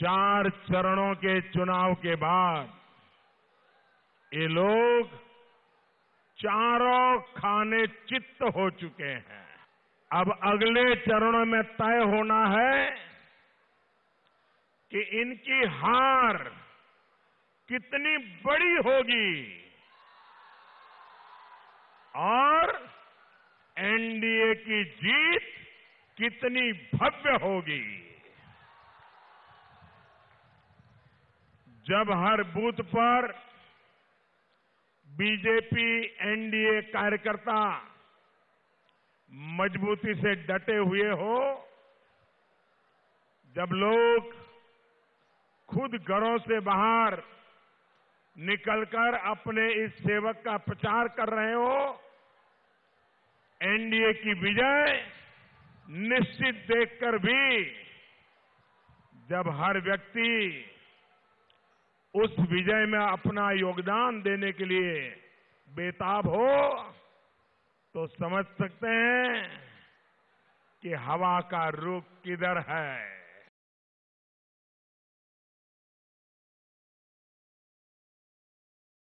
चार चरणों के चुनाव के बाद ये लोग चारों खाने चित्त हो चुके हैं। अब अगले चरणों में तय होना है कि इनकी हार कितनी बड़ी होगी। और एनडीए की जीत कितनी भव्य होगी। जब हर बूथ पर बीजेपी, एनडीए कार्यकर्ता मजबूती से डटे हुए हो, जब लोग खुद घरों से बाहर निकलकर अपने इस सेवक का प्रचार कर रहे हो, एनडीए की विजय निश्चित देखकर भी जब हर व्यक्ति उस विजय में अपना योगदान देने के लिए बेताब हो तो समझ सकते हैं कि हवा का रुख किधर है।